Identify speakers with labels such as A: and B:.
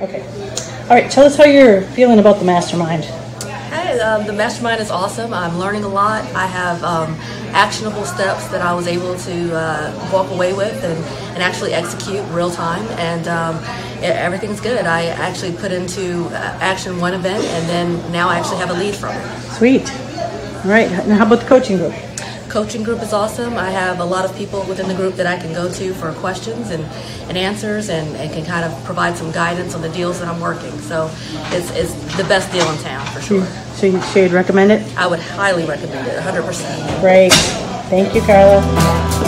A: All right, tell us how you're feeling about the mastermind.
B: Hey, um, the mastermind is awesome. I'm learning a lot. I have um, actionable steps that I was able to uh, walk away with and, and actually execute real time, and um, e- everything's good. I actually put into uh, action one event, and then now I actually have a lead from it.
A: Sweet. All right, now how about the coaching group?
B: Coaching group is awesome. I have a lot of people within the group that I can go to for questions and, and answers and, and can kind of provide some guidance on the deals that I'm working. So it's, it's the best deal in town for sure.
A: So you should recommend it?
B: I would highly recommend it, 100%.
A: Great. Thank you, Carla.